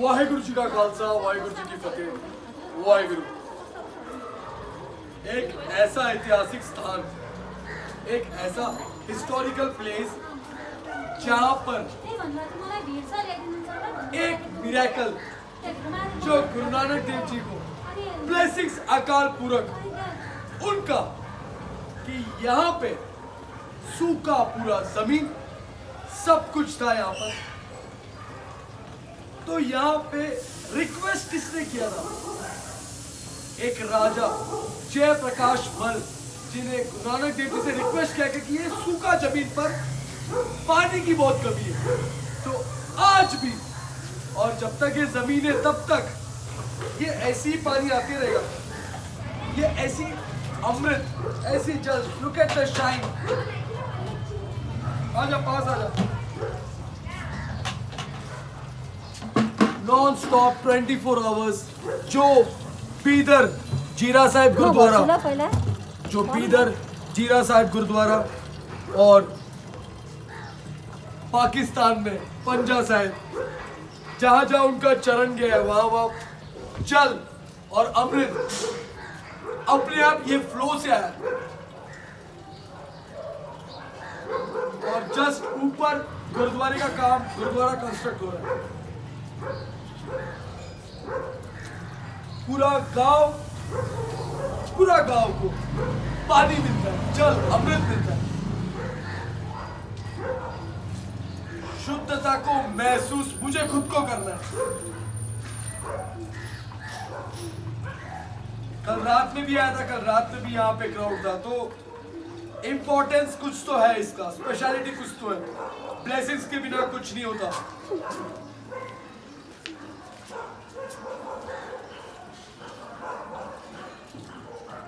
वाहिगुरु जी का खालसा वाहिगुरु जी की फतेह वाहिगुरु। एक ऐसा ऐतिहासिक स्थान एक ऐसा हिस्टोरिकल प्लेस जहाँ पर एक मिराकल जो गुरु नानक देव जी को ब्लेसिंग्स अकाल पूरक उनका कि यहाँ पे सूखा पूरा ज़मीन सब कुछ था यहाँ पर। तो यहाँ पे रिक्वेस्ट किसने किया था? एक राजा जय प्रकाश मल, जिन्हें गुरु नानक देव जी से रिक्वेस्ट किया कि ये सूखा ज़मीन पर पानी की बहुत कमी है। तो आज भी, और जब तक ये ज़मीन है, तब तक ये ऐसी पानी आते रहेगा। ये ऐसी अमृत, ऐसी जल लुक एट द शाइन आजा, पास आजा। नॉन स्टॉप 24 आवर्स जो बीदर जीरा साहिब गुरुद्वारा जो बीदर जीरा साहिब गुरुद्वारा और पाकिस्तान में पंजा साहिब। जहाँ जहाँ उनका चरण गया है वहाँ वहाँ जल और अमृत। अपने आप ये फ्लो से आया। और जस्ट ऊपर गुरुद्वारे का काम गुरुद्वारा कंस्ट्रक्ट हो रहा है। पूरा गाँव पूरा गाँव को पानी मिलता है जल, अमृत मिलता है शुद्धता को महसूस मुझे खुद को करना है। कल रात में भी आया था, कल रात में भी यहाँ पे क्राउड था तो इम्पोर्टेंस कुछ तो है इसका स्पेशलिटी कुछ तो है। ब्लेसिंग्स के बिना कुछ नहीं होता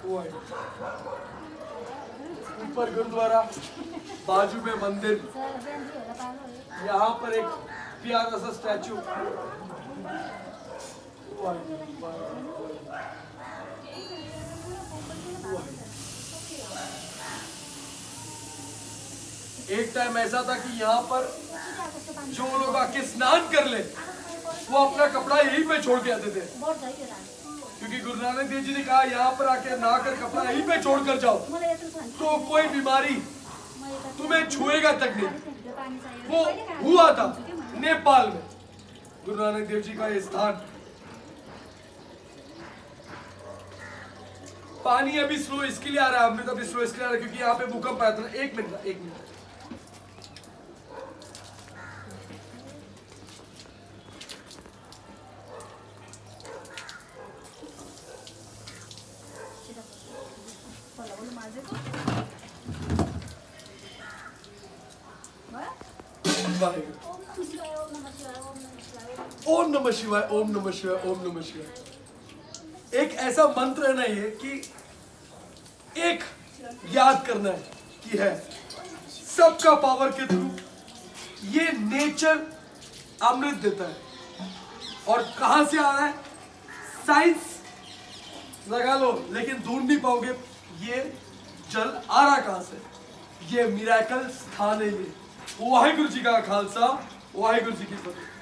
वो है। ऊपर गुरुद्वारा, बाजू में मंदिर। यहाँ पर एक प्यारा सा स्टैचू। एक टाइम ऐसा था कि यहाँ पर जो लोग आके स्नान कर ले, वो अपना कपड़ा यहीं पे छोड़ के आते थे। क्योंकि गुरु नानक देव जी ने कहा, यहाँ पर आके नहा कर कपड़ा यहीं पे छोड़ कर जाओ। तो कोई बीमारी तुम्हें छुएगा तक नहीं। वो हुआ था नेपाल में। गुरु नानक देव जी का ये स्थान। पानी अभी स्लो इसके लिए आ रहा है। अमृत अभी स्लो इसके लिए आ रहा है, क्योंकि यहाँ पे भूकंप आया था एक मिनट एक मिनट। ओम नमः शिवाय, ओम नमः शिवाय, ओम नमः शिवाय एक ऐसा मंत्र है ना ये कि एक याद करना है कि है, सबका पावर के थ्रू ये नेचर अमृत देता है। और कहाँ से आ रहा है? साइंस लगा लो, लेकिन ढूंढ नहीं पाओगे। ये जल आ रहा कहाँ से? ये मिराकल स्थान है ये। वाहिगुरु जी का खालसा, वाहिगुरु जी की फतेह।